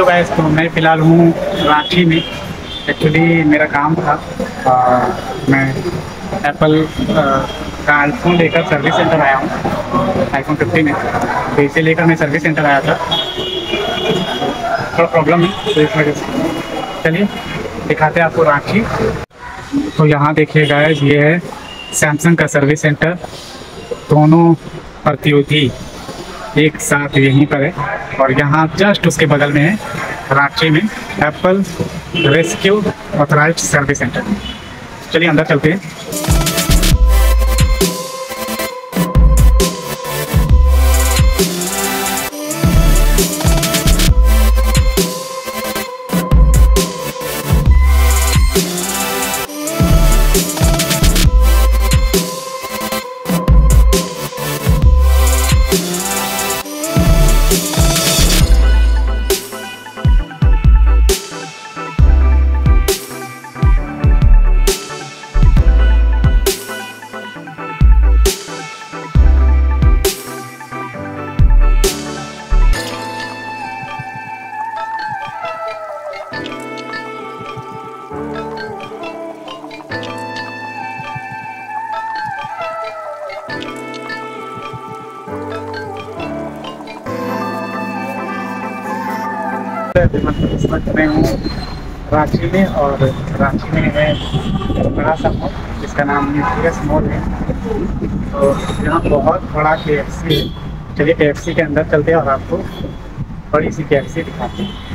Hello guys तो मैं फ़िलहाल हूँ रांची में। एक्चुअली मेरा काम था। आ, मैं एप्पल का आईफोन लेकर सर्विस सेंटर आया हूँ। आईफोन 15 में। तो इसे लेकर मैं सर्विस सेंटर आया था। थोड़ा प्रॉब्लम है तो इस वजह से। चलिए दिखाते हैं आपको रांची। तो यहाँ देखिए गाइस ये है सैमसंग का सर्विस सेंटर दोनों प्रतियोगी। एक साथ यहीं पर है और यहाँ जस्ट उसके बगल में है रांची में Apple rescue authorise service centre. चलिए अंदर चलते हैं। रांची में और रांची में है बड़ा सा मॉल जिसका नाम न्यूक्लियस मॉल है। तो यहाँ बहुत बड़ा के है। चलिए के के अंदर चलते हैं और आपको बड़ी सी के एफ़ सी दिखाते हैं।